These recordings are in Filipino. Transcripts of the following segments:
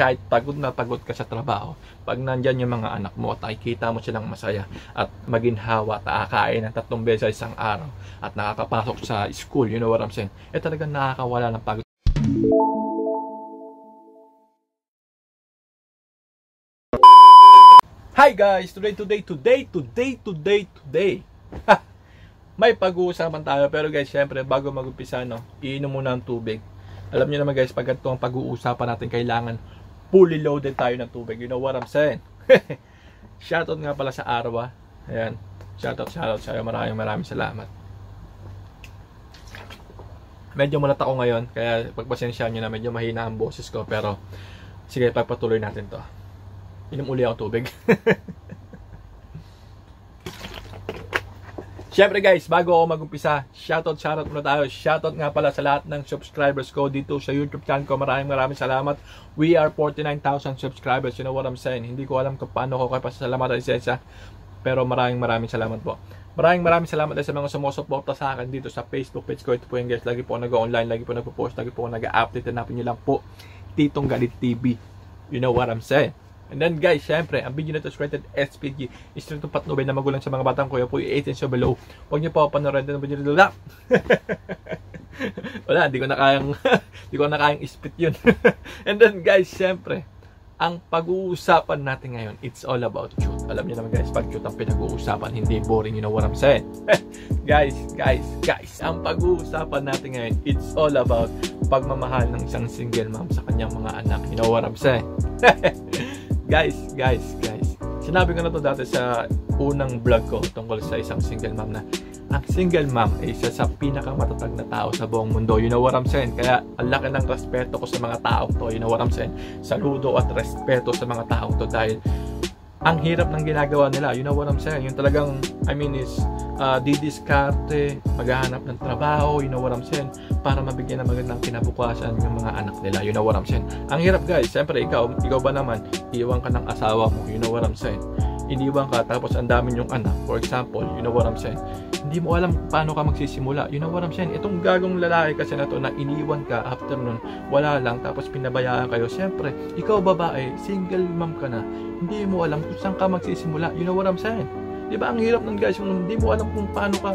kahit pagod na pagod ka sa trabaho, pag nandyan yung mga anak mo at nakikita mo silang masaya at maginhawa at nakakain ng tatlong beses sa isang araw at nakakapasok sa school, you know what I'm saying? Eh talagang nakakawala ng pagod. Hi guys! Today, today, today, today, today, today. Ha! May pag-uusapan tayo pero guys, syempre bago mag-umpisa no, iinom muna ng tubig. Alam niyo naman guys, pag ito ang pag-uusapan natin, kailangan fully loaded tayo ng tubig. You know what I'm saying? shoutout nga pala sa Arwa. Ayan. Shoutout, shoutout sa'yo. Maraming maraming salamat. Medyo mulat ako ngayon, kaya pagpasensya nyo na medyo mahina ang boses ko. Pero, sige, pagpatuloy natin to. Inom uli ako tubig. Siyempre guys, bago ako mag-umpisa, shoutout, shoutout muna tayo. Shoutout nga pala sa lahat ng subscribers ko dito sa YouTube channel ko. Maraming maraming salamat. We are 49,000 subscribers. You know what I'm saying? Hindi ko alam kung paano ko kayo pasasalamatan isa-isa. Pero maraming maraming salamat po. Maraming maraming salamat sa mga sumusuporta sa akin dito sa Facebook page ko. Ito po yung guys, lagi po nag-online, lagi po nagpo-post, lagi po nag-update. Hanapin nyo lang po, Titong Galit TV. You know what I'm saying? And then guys, syempre, ang video na ito is rated SPG. Is ito patnubay na magulang sa mga batang kuya po, 18 so below. Huwag niyo po panorin ng video nila. Wala, hindi ko na kayang, hindi ko na kayang ispit yun. And then guys, syempre, ang pag-uusapan natin ngayon, it's all about truth. Alam niyo naman guys, pag truth ang pinag-uusapan, hindi boring, you know what I'm saying? guys, guys, guys, ang pag-uusapan natin ngayon, it's all about pagmamahal ng isang single mom sa kanyang mga anak. You know what I'm saying? Guys, guys, guys. Sinabi ko na to dati sa unang vlog ko tungkol sa isang single mom na ang single mom ay isa sa pinakamatatag na tao sa buong mundo. You know what I'm saying? Kaya ang laki ng respeto ko sa mga tao to. You know what I'm saying? Saludo at respeto sa mga tao to dahil ang hirap ng ginagawa nila. You know what I'm saying? Yung talagang, I mean, is uh, didiskarte, maghahanap ng trabaho, you know what I'm saying? Para mabigyan ng magandang kinabukasan yung mga anak nila. You know what I'm saying? Ang hirap guys, siyempre ikaw, ikaw ba naman, iwan ka ng asawa mo, you know what I'm saying? Iniwan ka tapos ang dami yung anak. For example you know what I'm saying? Hindi mo alam paano ka magsisimula. You know what I'm saying? Itong gagong lalaki kasi na to na iniwan ka after nun wala lang tapos pinabayaan kayo. Siyempre ikaw babae single mom ka na hindi mo alam kung saan ka magsisimula. You know what I'm saying? Di ba ang hirap nun guys yung hindi mo alam kung paano ka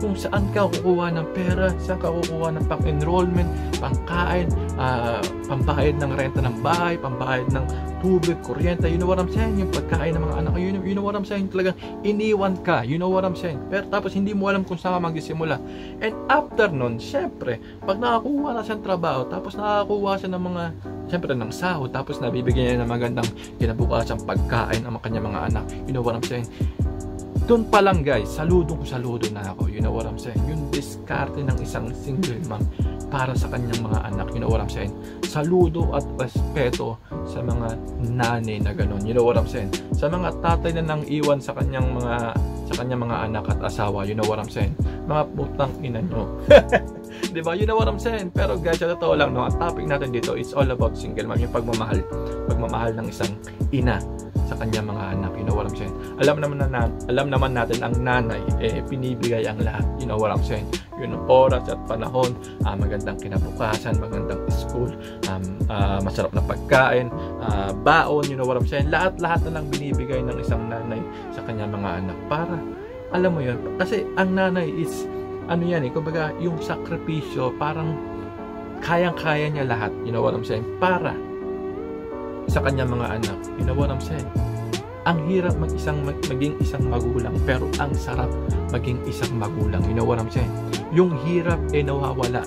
kung saan ka kukuha ng pera, saan ka kukuha ng pang-enrollment, pangkain, uh, pambayad ng renta ng bahay, pambayad ng tubig, kuryente, you know what I'm saying? Yung pagkain ng mga anak, you know, you know what I'm saying? Talagang iniwan ka, you know what I'm saying? Pero tapos hindi mo alam kung saan ka magsisimula. And after nun, syempre, pag nakakuha na siya ng trabaho, tapos nakakuha siya ng mga, syempre, ng sahod, tapos nabibigyan niya ng magandang kinabukasan pagkain ang kanyang mga anak, you know what I'm saying? Doon pa lang guys, saludo ko saludo na ako. You know what I'm saying? Yung diskarte ng isang single mom para sa kanyang mga anak. You know what I'm saying? Saludo at respeto sa mga nanay na ganun. You know what I'm saying? Sa mga tatay na nang iwan sa kanyang mga sa kanyang mga anak at asawa. You know what I'm saying? Mga putang ina nyo. 'Di ba? You know what I'm saying? Pero guys, sa totoo lang no, ang topic natin dito is all about single mom, yung pagmamahal. Pagmamahal ng isang ina sa kanyang mga anak. You know what I'm saying? Alam naman na, alam naman natin ang nanay eh pinibigay ang lahat. You know what I'm saying? Yun oras at panahon, uh, magandang kinabukasan, magandang school, um, uh, masarap na pagkain, uh, baon, you know what I'm saying? Lahat-lahat na lang binibigay ng isang nanay sa kanyang mga anak para alam mo yun, kasi ang nanay is ano yan eh, kumbaga yung sakripisyo parang kayang-kaya niya lahat, you know what I'm saying? Para sa kanyang mga anak. You know what I'm saying? Ang hirap mag isang maging isang magulang pero ang sarap maging isang magulang. You know what I'm saying? Yung hirap ay nawawala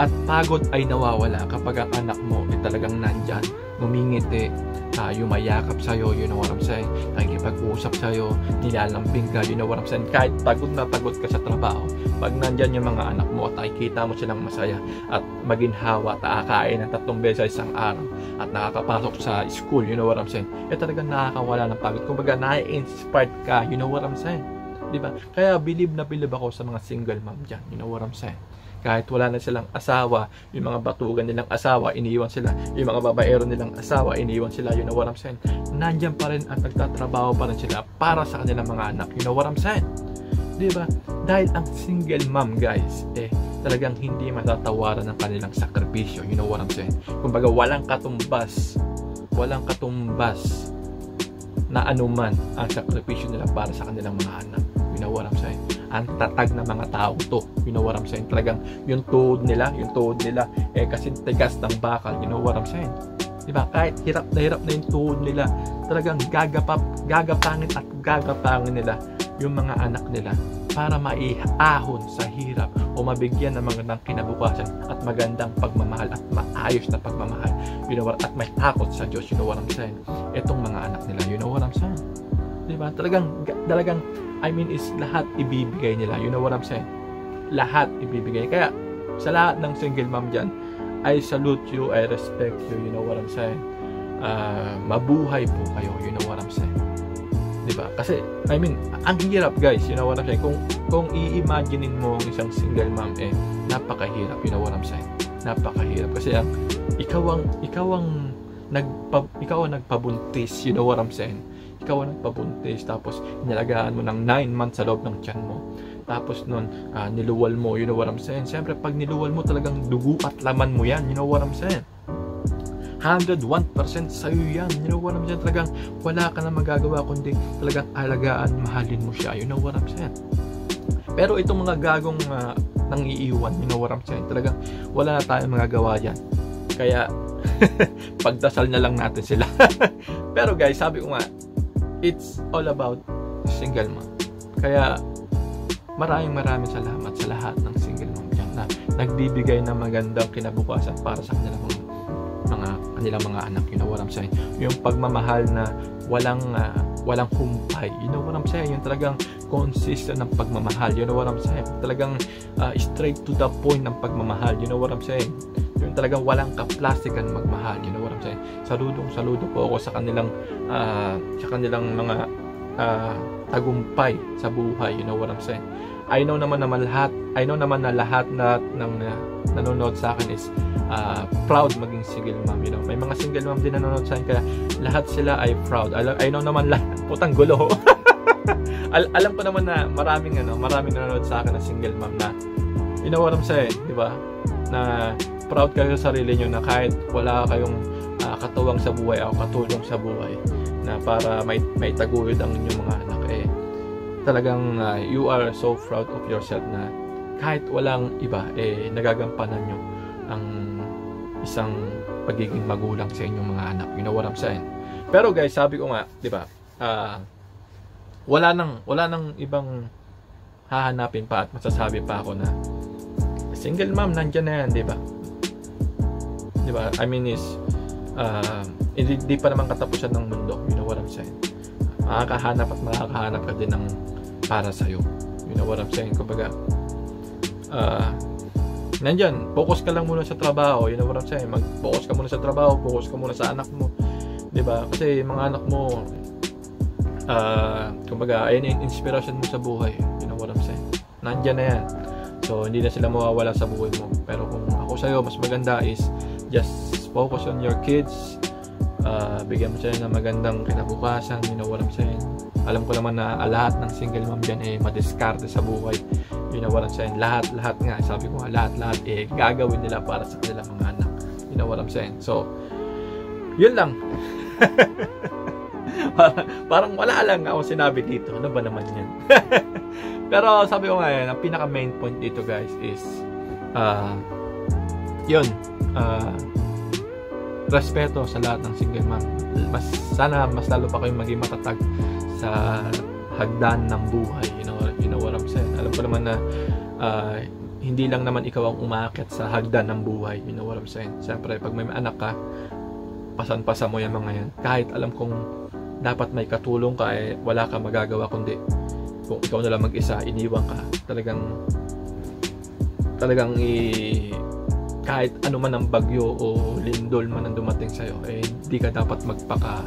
at pagod ay nawawala kapag ang anak mo ay talagang nandyan, ngumingiti, uh, yumayakap sa'yo, you know what I'm saying? Nakikipag-usap sa'yo, nilalambing ka, you know what I'm saying? Kahit pagod na pagod ka sa trabaho, pag nandyan yung mga anak mo at nakikita mo silang masaya at maginhawa at nakakain ng tatlong beses sa isang araw at nakakapasok sa school, you know what I'm saying? Eh talagang nakakawala ng pagod. Kumbaga, na-inspired ka, you know what I'm saying? Diba? Kaya believe na believe ako sa mga single mom dyan, you know what I'm saying? Kahit wala na silang asawa, yung mga batugan nilang asawa, iniiwan sila. Yung mga babaero nilang asawa, iniiwan sila. You know what I'm saying? Nandyan pa rin at nagtatrabaho pa rin sila para sa kanilang mga anak. You know what I'm saying? Diba? Dahil ang single mom, guys, eh, talagang hindi matatawaran ng kanilang sakripisyo. You know what I'm saying? Kumbaga, walang katumbas walang katumbas na anuman ang sakripisyo nila para sa kanilang mga anak. You know what I'm saying? Ang tatag ng mga tao to. You know what I'm saying? Talagang yung tuhod nila, yung tuhod nila, eh kasi tigas ng bakal. You know what I'm saying? Diba? Kahit hirap na hirap na yung tuhod nila, talagang gagapap, gagapangin at gagapangin nila yung mga anak nila para maiahon sa hirap o mabigyan ng magandang kinabukasan at magandang pagmamahal at maayos na pagmamahal. You know what? At may takot sa Diyos. You know what I'm saying? Itong mga anak nila. You know what I'm saying? Diba? Talagang, talagang, I mean, is lahat ibibigay nila. You know what I'm saying? Lahat ibibigay. Kaya, sa lahat ng single mom dyan, I salute you, I respect you, you know what I'm saying? Uh, mabuhay po kayo, you know what I'm saying? 'di ba? Kasi I mean, ang hirap guys, you know what I'm saying? Kung kung i-imaginein mo ang isang single mom eh napakahirap, you know what I'm saying? Napakahirap kasi ang ikaw ang ikaw ang nagpa, ikaw ang nagpabuntis, you know what I'm saying? Ikaw ang nagpabuntis tapos inalagaan mo ng 9 months sa loob ng tiyan mo. Tapos nun, uh, niluwal mo, you know what I'm saying? Siyempre, pag niluwal mo talagang dugo at laman mo yan, you know what I'm saying? 101% sa'yo yan. You know what I'm saying? Talagang wala ka na magagawa kundi talagang alagaan, mahalin mo siya. You know what I'm saying? Pero itong mga gagong uh, nang iiwan, you know what I'm saying? Talagang wala na tayong magagawa yan. Kaya, pagdasal na lang natin sila. Pero guys, sabi ko nga, it's all about single mom. Kaya, maraming maraming salamat sa lahat ng single mom dyan na nagbibigay ng magandang kinabukasan para sa kanilang mga mga kanilang mga anak. You know what I'm saying? Yung pagmamahal na walang uh, walang humpay. You know what I'm saying? Yung talagang consistent ng pagmamahal. You know what I'm saying? Talagang uh, straight to the point ng pagmamahal. You know what I'm saying? Yung talagang walang kaplastikan magmahal. You know what I'm saying? Saludong saludo po ako sa kanilang uh, sa kanilang mga uh, tagumpay sa buhay. You know what I'm saying? I know naman naman lahat, I know naman na lahat na ng uh, nanonood sa akin is uh, proud maging single mom, you know. May mga single mom din nanonood sa akin kaya lahat sila ay proud. I, I know naman lahat, putang gulo. Al alam ko naman na maraming ano, maraming nanonood sa akin na single mom na you know what I'm saying, di ba? Na proud kayo sa sarili nyo na kahit wala kayong uh, katuwang sa buhay o katulong sa buhay na para may, may taguyod ang inyong mga anak eh talagang uh, you are so proud of yourself na kahit walang iba, eh, nagagampanan nyo ang isang pagiging magulang sa inyong mga anak. You know what I'm saying? Pero guys, sabi ko nga, di ba, uh, wala nang, wala nang ibang hahanapin pa at masasabi pa ako na single mom, nandyan na yan, di ba? Di ba? I mean is, uh, hindi, hindi pa naman katapusan ng mundo. You know what I'm saying? Makakahanap at makakahanap ka din ng para sa'yo. You know what I'm saying? Kumbaga, uh, nandyan, focus ka lang muna sa trabaho. You know what I'm saying? Mag-focus ka muna sa trabaho, focus ka muna sa anak mo. ba? Kasi mga anak mo uh, kumbaga, ayun yung inspiration mo sa buhay. You know what I'm saying? Nandyan na yan. So, hindi na sila mawawala sa buhay mo. Pero kung ako sa'yo, mas maganda is just focus on your kids. Uh, bigyan mo sila ng magandang kinabukasan. What I'm saying? Alam ko naman na lahat ng single mom dyan eh madiskarte sa buhay I'm saying lahat lahat nga sabi ko lahat lahat eh gagawin nila para sa kanilang mga anak I'm saying so yun lang parang, parang wala lang ako sinabi dito ano ba naman yan pero sabi ko nga yan ang pinaka main point dito guys is uh, yun uh, respeto sa lahat ng single mom. Mas sana mas lalo pa kayong maging matatag sa hagdan ng buhay. You know you know what I'm saying? Alam ko naman na uh, hindi lang naman ikaw ang umaakit sa hagdan ng buhay. You know what I'm saying? Siyempre pag may anak ka pasan-pasa mo yan mga yan. Kahit alam kong dapat may katulong ka eh wala ka magagawa kundi kung ikaw na lang mag-isa iniwan ka. Talagang talagang i kahit ano man ang bagyo o lindol man ang dumating sa'yo eh hindi ka dapat magpaka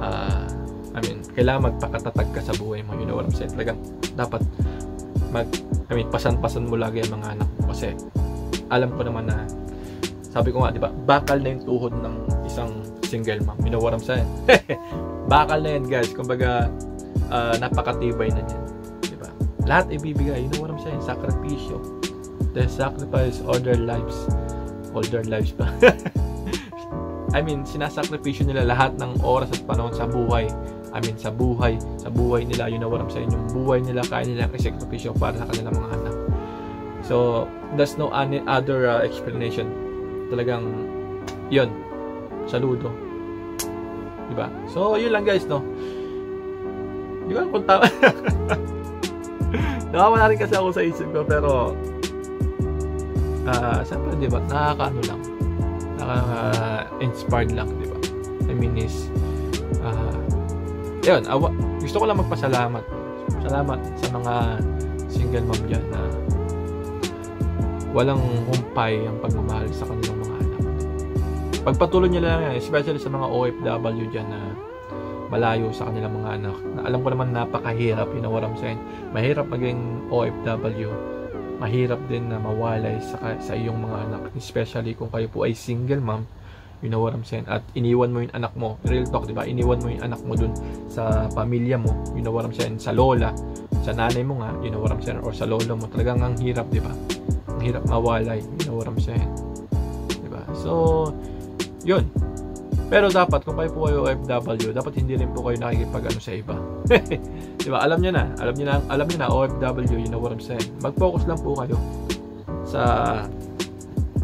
uh, I mean, kailangan magpakatatag ka sa buhay mo. You know what I'm saying? Talagang dapat mag, I mean, pasan-pasan mo lagi ang mga anak mo. Kasi, alam ko naman na, sabi ko nga, di ba, bakal na yung tuhod ng isang single mom. You know what I'm saying? bakal na yan, guys. Kumbaga, uh, napakatibay na yan. Di ba? Lahat ibibigay. You know what I'm saying? Sakripisyo. They sacrifice all their lives. All their lives pa. I mean, sinasakripisyo nila lahat ng oras at panahon sa buhay. I mean, sa buhay, sa buhay nila, yun na waram sa inyong buhay nila, kaya nilang isakripisyo para sa kanilang mga anak. So, there's no any other uh, explanation. Talagang, yun, saludo. Diba? So, yun lang guys, no? Di ba kung tama? Nakawala rin kasi ako sa isip ko, pero, uh, siyempre, di ba, nakakaano lang, nakaka-inspired lang, di ba? I mean is, uh, yun, awa, gusto ko lang magpasalamat. Salamat sa mga single mom dyan na walang humpay ang pagmamahal sa kanilang mga anak. Pagpatuloy nyo lang yan, especially sa mga OFW dyan na malayo sa kanilang mga anak. Na alam ko naman napakahirap, yun ang waram sa Mahirap maging OFW. Mahirap din na mawalay sa, sa iyong mga anak. Especially kung kayo po ay single mom You know what I'm saying? At iniwan mo yung anak mo. Real talk, di ba? Iniwan mo yung anak mo dun sa pamilya mo. You know what I'm saying? Sa lola. Sa nanay mo nga. You know what I'm saying? Or sa lolo mo. Talagang ang hirap, di ba? Ang hirap mawalay. You know what I'm saying? Di ba? So, yun. Pero dapat, kung kayo po kayo OFW, dapat hindi rin po kayo nakikipag ano sa iba. di ba? Alam niyo na. Alam niyo na, alam niyo na, OFW, you know what I'm saying? Mag-focus lang po kayo sa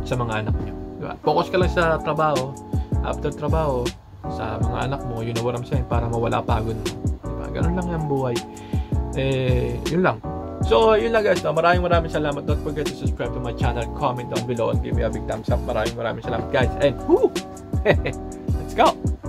sa mga anak niyo. Diba? Focus ka lang sa trabaho. After trabaho, sa mga anak mo, yun know what I'm saying, para mawala pagod mo. Diba? Ganun lang yung buhay. Eh, yun lang. So, yun lang guys. No? Maraming maraming salamat. Don't forget to subscribe to my channel. Comment down below and give me a big thumbs up. Maraming maraming salamat guys. And, whoo! go.